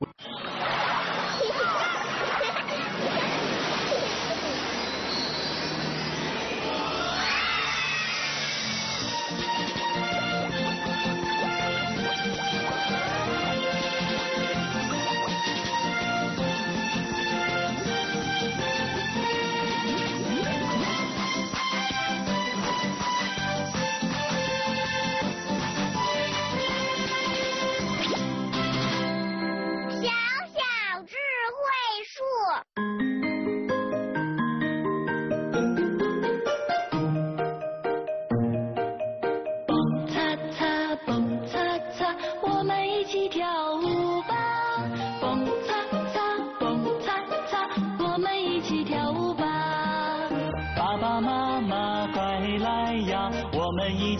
which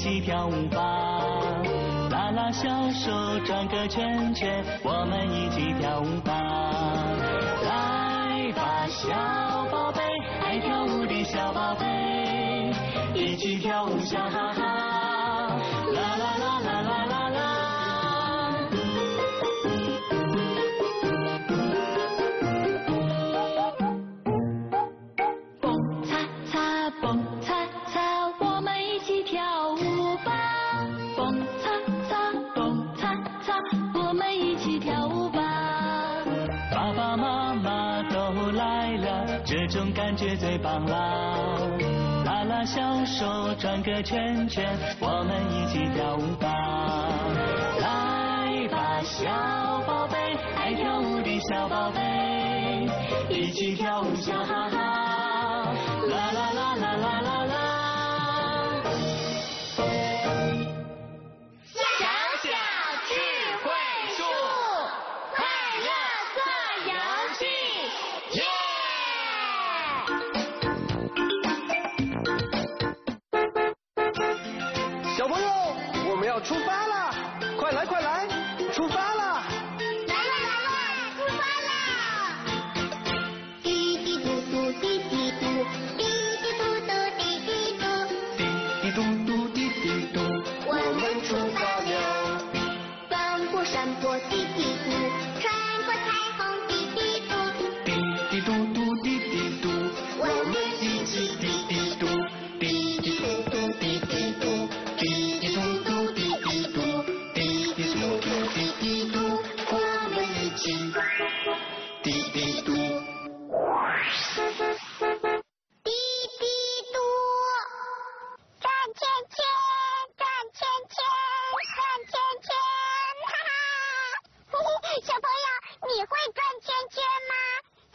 起跳舞吧！拉拉小手转个圈圈，我们一起跳舞吧！来吧，小宝贝，爱跳舞的小宝贝，一起跳舞笑爸爸妈妈都来了，这种感觉最棒啦！拉拉小手转个圈圈，我们一起跳舞吧！来吧，小宝贝，爱跳舞的小宝贝，一起跳舞笑哈哈！我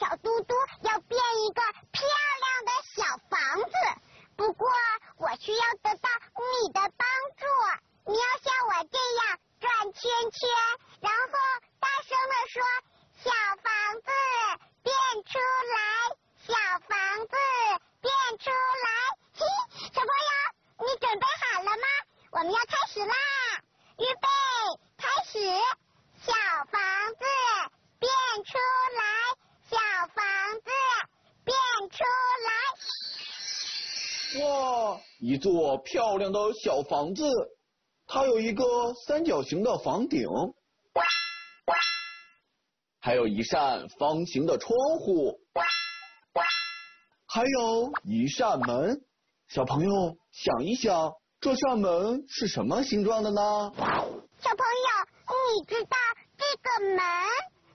小嘟嘟要变一个漂亮的小房子，不过我需要得到你的帮助。你要像我这样转圈圈，然后大声的说：“小房子变出来，小房子变出来。”嘿，小朋友，你准备好了吗？我们要开始啦！预备，开始！小房子变出来，小房子变出来。哇，一座漂亮的小房子，它有一个三角形的房顶，还有一扇方形的窗户，还有一扇门。小朋友想一想，这扇门是什么形状的呢？小朋友，你知道这个门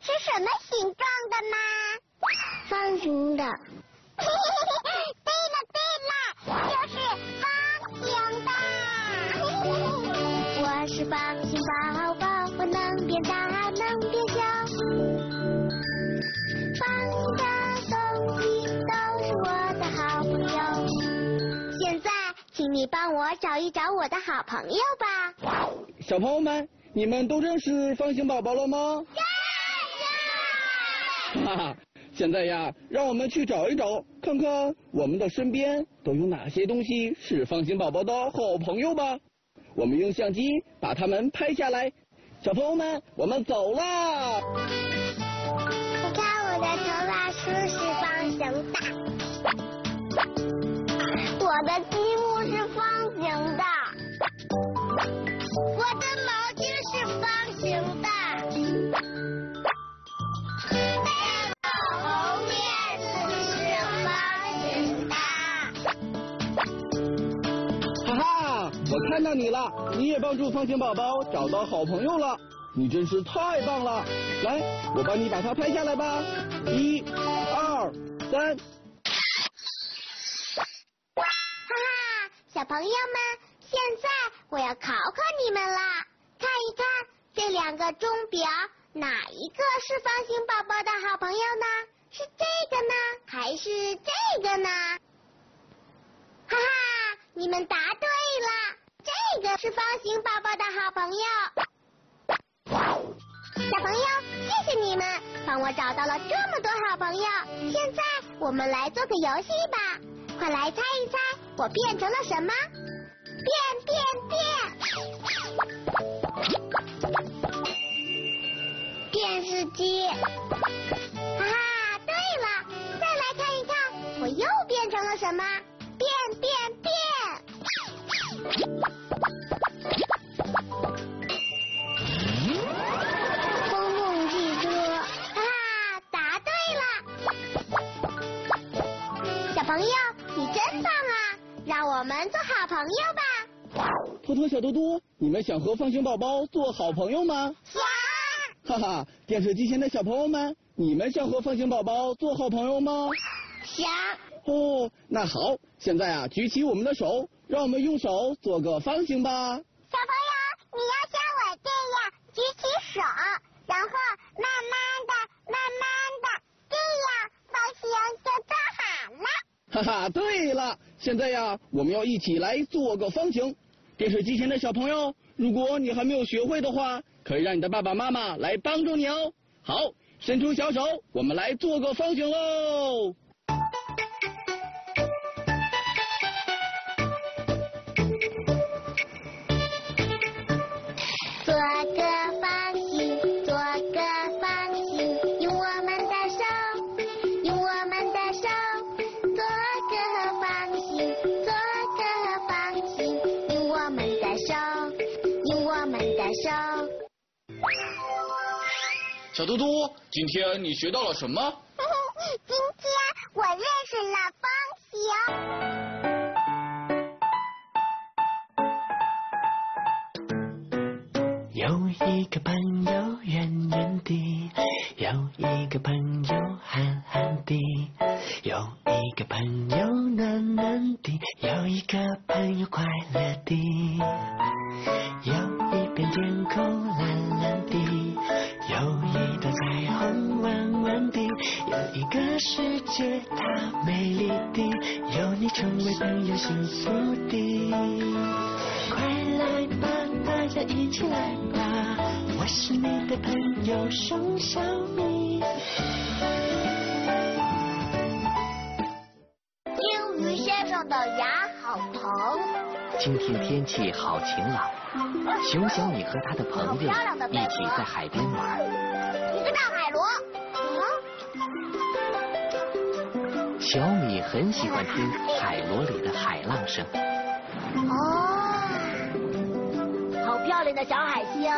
是什么形状的吗？方形的。帮我找一找我的好朋友吧。小朋友们，你们都认识方形宝宝了吗？哈哈，现在呀，让我们去找一找，看看我们的身边都有哪些东西是方形宝宝的好朋友吧。我们用相机把它们拍下来。小朋友们，我们走啦！你看我的头发是不是方形的？我的形的，红是方形的。哈哈，我看到你了，你也帮助方形宝宝找到好朋友了，你真是太棒了！来，我帮你把它拍下来吧。一、二、三。哈哈，小朋友们，现在我要考考你们了，看一看。这两个钟表，哪一个是方形宝宝的好朋友呢？是这个呢，还是这个呢？哈哈，你们答对了，这个是方形宝宝的好朋友。小朋友，谢谢你们帮我找到了这么多好朋友。现在我们来做个游戏吧，快来猜一猜我变成了什么？变变变！电视机。哈哈，对了，再来看一看我又变成了什么？变变变！公共汽车，哈哈，答对了。小朋友，你真棒啊！让我们做好朋友吧。托托、小嘟嘟，你们想和方形宝宝做好朋友吗？想。哈哈，电视机前的小朋友们，你们想和方形宝宝做好朋友吗？想。哦，那好，现在啊，举起我们的手，让我们用手做个方形吧。小朋友，你要像我这样举起手，然后慢慢的、慢慢的，这样方形就做好了。哈哈，对了，现在呀，我们要一起来做个方形。电视机前的小朋友，如果你还没有学会的话，可以让你的爸爸妈妈来帮助你哦。好，伸出小手，我们来做个方形喽。做个小嘟嘟，今天你学到了什么？今天我认识了方形。有一个朋友圆圆的，有一个朋先生的牙好疼。今天天气好晴朗，熊小米和他的朋友一起在海边玩。一个大海螺。啊？小米很喜欢听海螺里的海浪声。哦，好漂亮的小海星。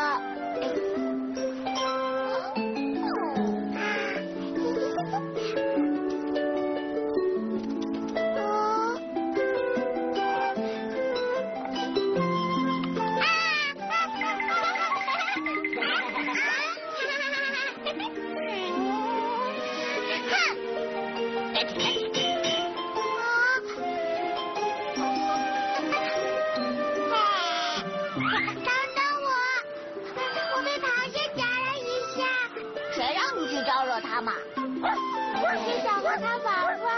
只想和它玩玩。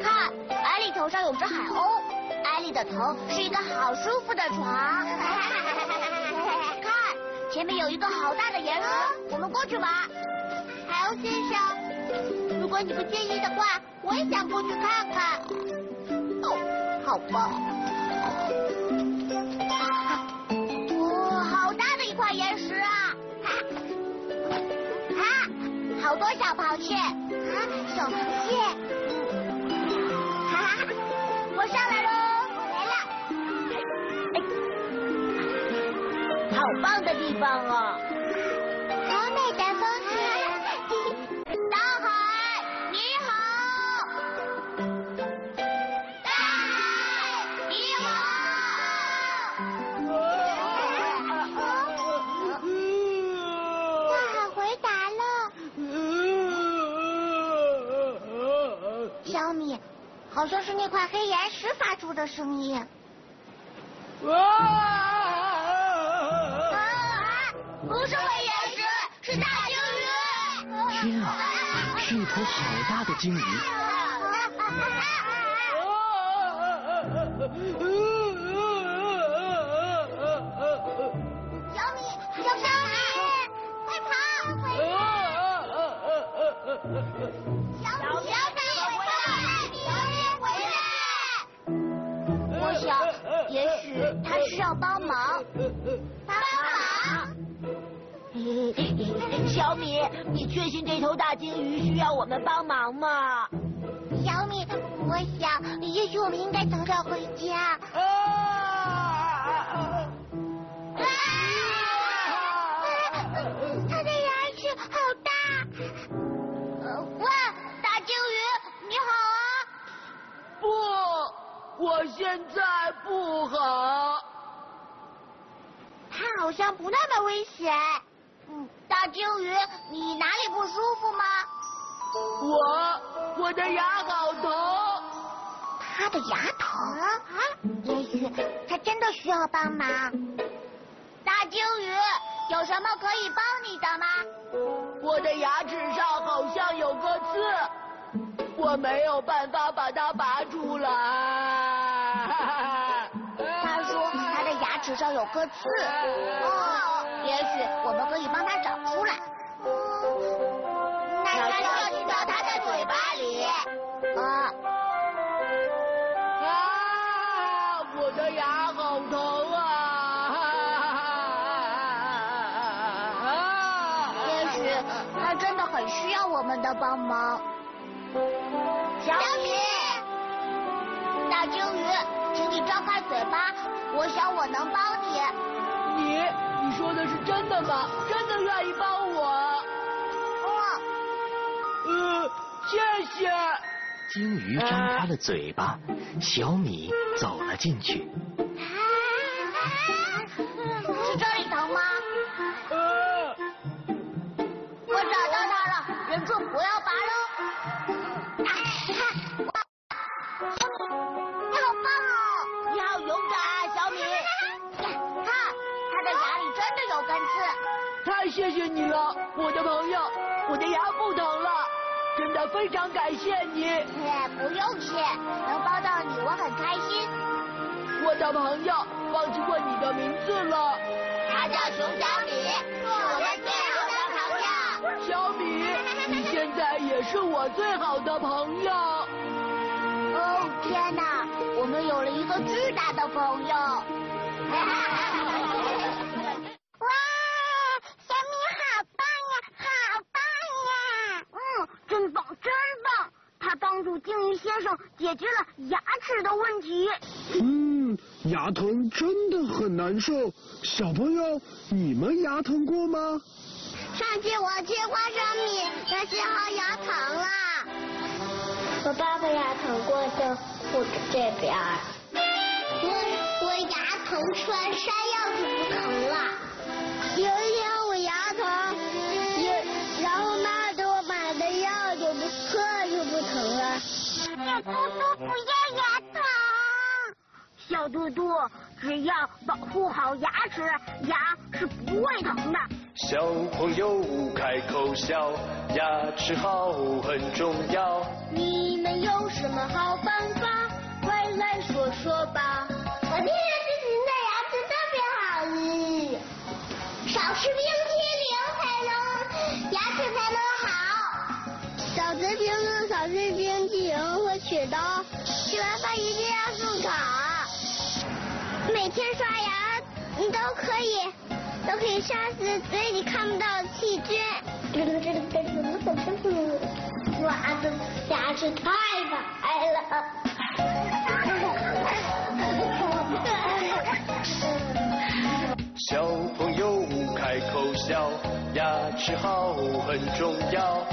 看，艾丽头上有只海鸥，艾丽的头是一个好舒服的床。看，前面有一个好大的岩石，我们过去吧。海鸥先生，如果你不介意的话，我也想过去看看。哦，好吧。多小螃蟹啊，小螃蟹！哈哈，我上来喽，我来了。好棒的地方啊！那块黑岩石发出的声音。啊！不是黑岩石，是大鲸鱼！天啊，是一头好大的鲸鱼！小你确信这头大鲸鱼需要我们帮忙吗？小米，我想，也许我们应该早点回家。它的牙齿好大。喂，大鲸鱼，你好啊！不，我现在不好。它好像不那么危险。嗯，大鲸鱼，你哪里不舒服吗？我，我的牙好疼。他的牙疼啊？也许他真的需要帮忙。大鲸鱼，有什么可以帮你的吗？我的牙齿上好像有个刺，我没有办法把它拔出来。他说他的牙齿上有个刺。哦，也许我们可以帮他找出来。那就要进到他的嘴巴里。啊。啊！我的牙好疼啊！啊也许他真的很需要我们的帮忙。小米，大鲸鱼，请你张开嘴巴，我想我能帮你。你，你说的是真的吗？真的愿意帮我？哦，呃，谢谢。鲸鱼张开了嘴巴，小米走了进去。是这里疼吗？呃，我找到它了，忍住不要拔喽。根刺。太谢谢你了，我的朋友，我的牙不疼了，真的非常感谢你，哎，不用谢，能帮到你我很开心。我的朋友。忘记问你的名字了，他叫熊小米，是我们最好的朋友。小米，你现在也是我最好的朋友。哦天哪，我们有了一个巨大的朋友。鲸鱼先生解决了牙齿的问题。嗯，牙疼真的很难受。小朋友，你们牙疼过吗？上次我吃花生米，的时候牙疼了。我爸爸牙疼过的护着这边。我我牙疼，吃完山药就不疼了。有一天我牙疼，小嘟嘟不要牙疼。小嘟嘟，只要保护好牙齿，牙是不会疼的。小朋友开口笑，牙齿好很重要。你们有什么好办法？快来说说吧。雪糕。吃完饭一定要漱口。每天刷牙，你都可以，都可以杀死嘴里看不到的细菌。我的牙齿太白了。小朋友开口笑，牙齿好很重。要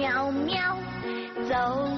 mèo meo dầu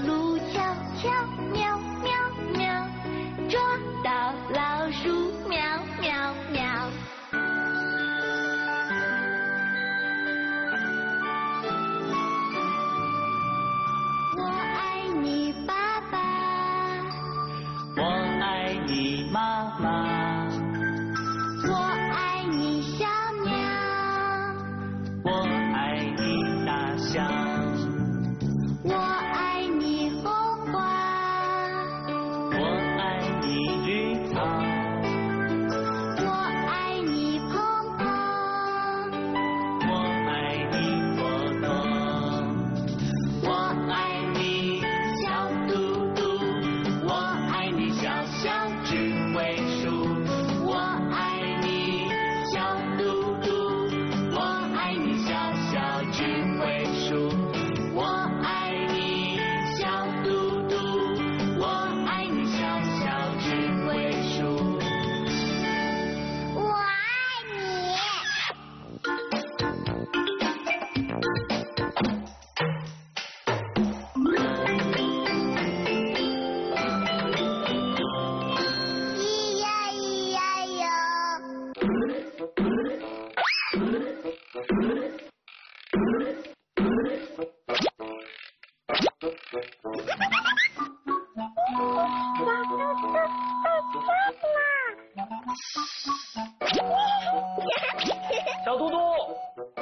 小嘟嘟，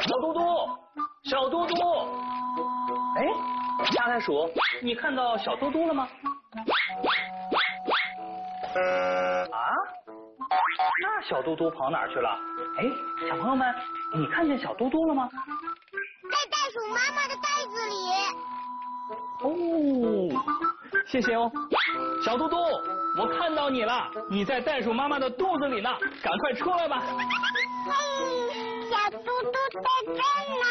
小嘟嘟，小嘟嘟。哎，大袋鼠，你看到小嘟嘟了吗？啊？那小嘟嘟跑哪儿去了？哎，小朋友们，你看见小嘟嘟了吗？在袋鼠妈妈的袋子里。哦，谢谢哦，小嘟嘟，我看到你了，你在袋鼠妈妈的肚子里呢，赶快出来吧。嘿，小嘟嘟在这呢，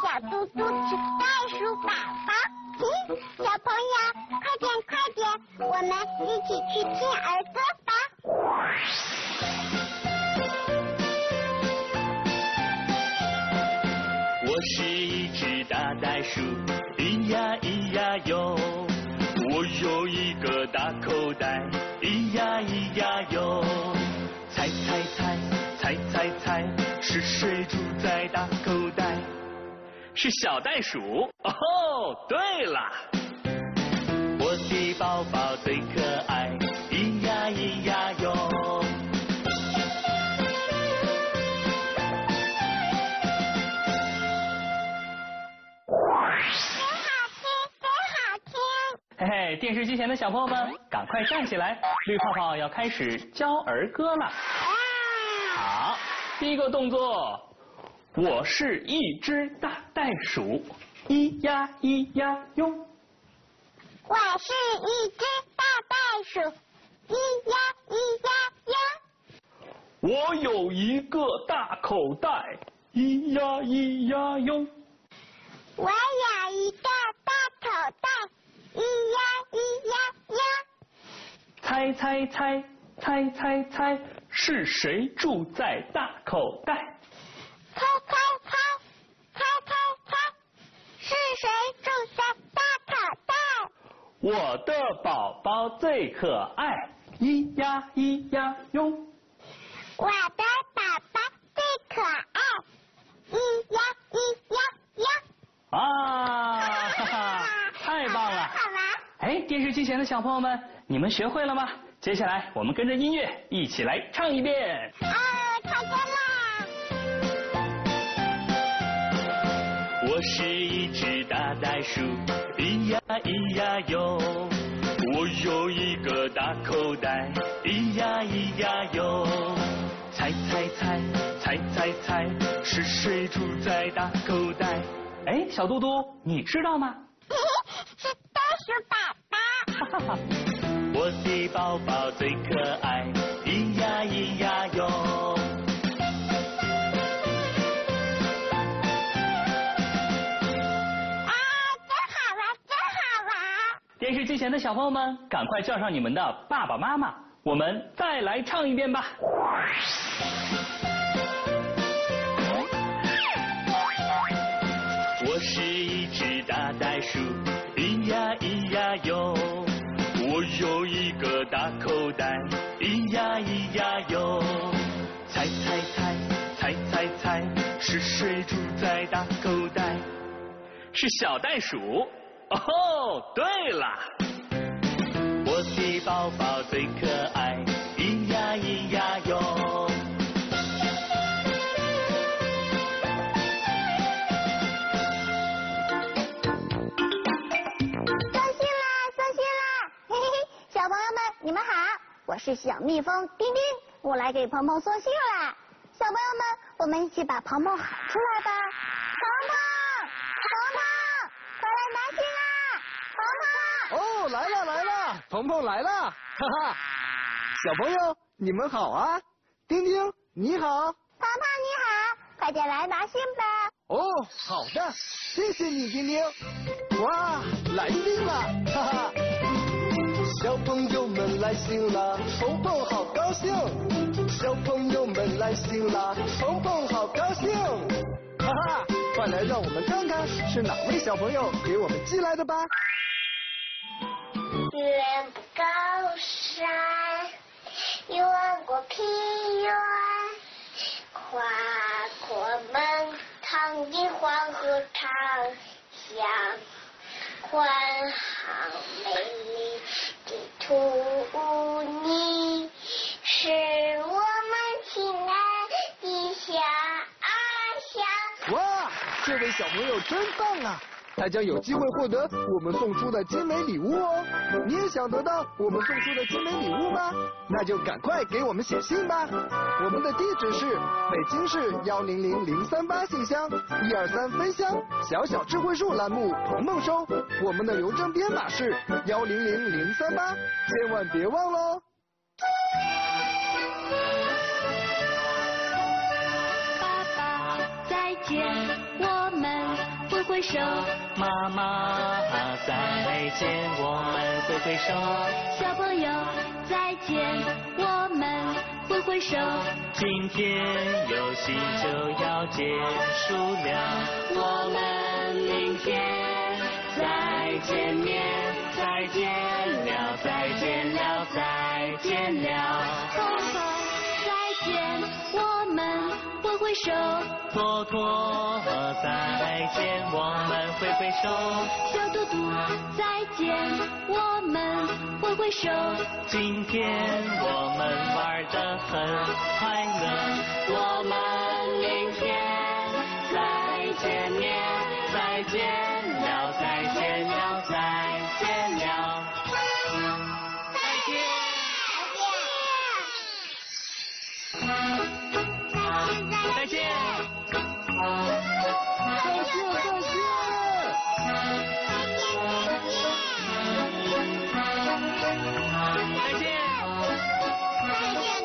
小嘟嘟是袋鼠宝宝。嘿，小朋友，快点快点，我们一起去听儿歌吧。我是一只大袋鼠，咿呀咿呀哟。是小袋鼠。哦，对了，我的宝宝最可爱，咿呀咿呀哟。真好听，真好听。嘿嘿，电视机前的小朋友们，赶快站起来，绿泡泡要开始教儿歌了。好，第一个动作，我是一只大袋鼠，咿呀咿呀哟。我是一只大袋鼠，咿呀咿呀哟。我有一个大口袋，咿呀咿呀哟。我有一个大口袋，咿呀咿呀哟。猜猜猜，猜猜猜，是谁住在大口袋？我的宝宝最可爱，咿呀咿呀哟。我的宝宝最可爱，咿呀咿呀呀。啊，哈哈，太棒了！好玩。哎，电视机前的小朋友们，你们学会了吗？接下来我们跟着音乐一起来唱一遍。啊，唱歌啦！我是一只大袋鼠，咿呀咿呀哟。我有一个大口袋，咿呀咿呀哟。猜猜猜，猜猜猜，是谁住在大口袋？哎，小嘟嘟，你知道吗？是袋鼠宝宝。我的宝宝最可爱，咿呀咿呀哟。电视机前的小朋友们，赶快叫上你们的爸爸妈妈，我们再来唱一遍吧。我是一只大袋鼠，咿呀咿呀哟。我有一个大口袋，咿呀咿呀哟。猜猜猜，猜猜猜，是谁住在大口袋？是小袋鼠。哦，对了，我的宝宝最可爱，咿呀咿呀哟。送信啦，送信啦！嘿嘿嘿，小朋友们，你们好，我是小蜜蜂丁丁，我来给鹏鹏送信啦。小朋友们，我们一起把鹏鹏喊出来吧。鹏鹏，鹏鹏，快来拿信啦！鹏鹏。哦，来了来了，鹏鹏来了，哈哈！小朋友，你们好啊！丁丁，你好。鹏鹏你好，快点来拿信吧。哦，好的，谢谢你，丁丁。哇，来信了，哈哈！小朋友们来信了，鹏鹏好高兴。小朋友们来信了，鹏鹏好高兴。哈哈，快来让我们看看是哪位小朋友给我们寄来的吧。远高山，越过平原，跨过门塘的黄河长江，宽好美丽的土地，是我们亲爱的家乡。哇，这位小朋友真棒啊！他将有机会获得我们送出的精美礼物哦。你也想得到我们送出的精美礼物吗？那就赶快给我们写信吧。我们的地址是北京市幺零零零三八信箱一二三分箱小小智慧树栏目童梦收。我们的邮政编码是幺零零零三八，千万别忘喽。爸爸再见，挥挥手。妈妈再见，我们挥挥手。小朋友再见，我们挥挥手。今天游戏就要结束了，我们明天再见面，再见了，再见了，再见了。再见，我们挥手。托托再见，我们挥挥手。小嘟嘟再见，我们挥挥手。今天我们玩的很快乐，我们明天再见面，再见再见。再见再见。再见。再见再见。